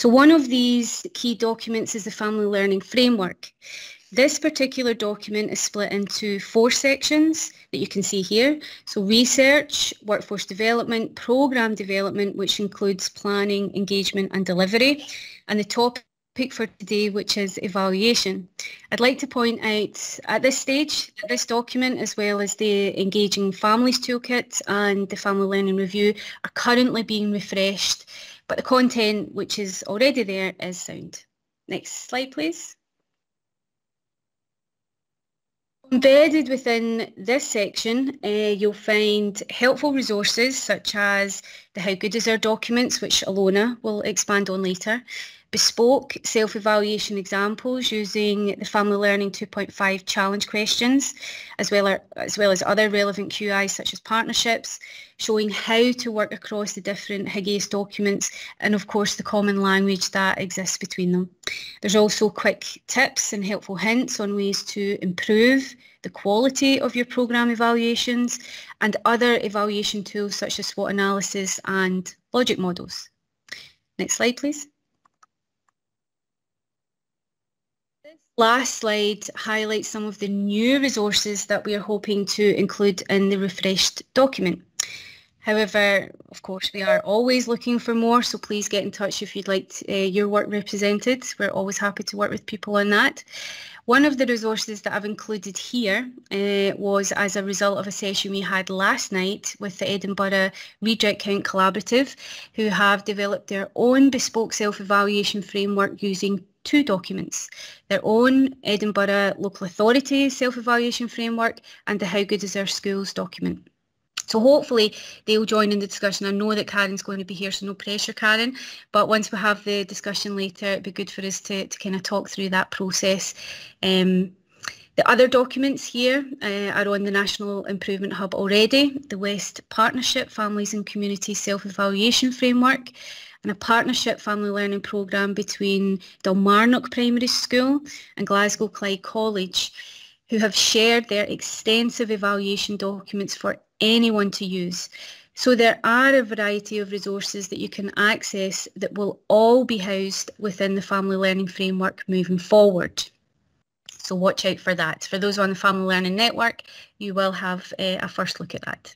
So one of these key documents is the Family Learning Framework. This particular document is split into four sections that you can see here. So research, workforce development, programme development, which includes planning, engagement and delivery, and the topic for today, which is evaluation. I'd like to point out at this stage that this document, as well as the Engaging Families Toolkit and the Family Learning Review, are currently being refreshed, but the content which is already there is sound. Next slide, please. Embedded within this section, uh, you'll find helpful resources such as the How Good Is Our documents, which Alona will expand on later, bespoke self-evaluation examples using the Family Learning 2.5 challenge questions, as well, as, as well as other relevant QIs such as partnerships, showing how to work across the different Higgies documents and of course the common language that exists between them. There's also quick tips and helpful hints on ways to improve the quality of your programme evaluations and other evaluation tools such as SWOT analysis and logic models. Next slide please. Last slide highlights some of the new resources that we are hoping to include in the refreshed document. However, of course, we are always looking for more, so please get in touch if you'd like to, uh, your work represented. We're always happy to work with people on that. One of the resources that I've included here uh, was as a result of a session we had last night with the Edinburgh Redirect Count Collaborative, who have developed their own bespoke self-evaluation framework using two documents, their own Edinburgh Local Authority Self-Evaluation Framework and the How Good Is Our Schools document. So hopefully they'll join in the discussion. I know that Karen's going to be here, so no pressure, Karen. But once we have the discussion later, it'd be good for us to, to kind of talk through that process. Um, the other documents here uh, are on the National Improvement Hub already, the West Partnership Families and Communities Self-Evaluation Framework, and a partnership family learning programme between Dalmarnock Primary School and Glasgow Clyde College, who have shared their extensive evaluation documents for anyone to use. So there are a variety of resources that you can access that will all be housed within the Family Learning Framework moving forward. So watch out for that. For those on the Family Learning Network, you will have uh, a first look at that.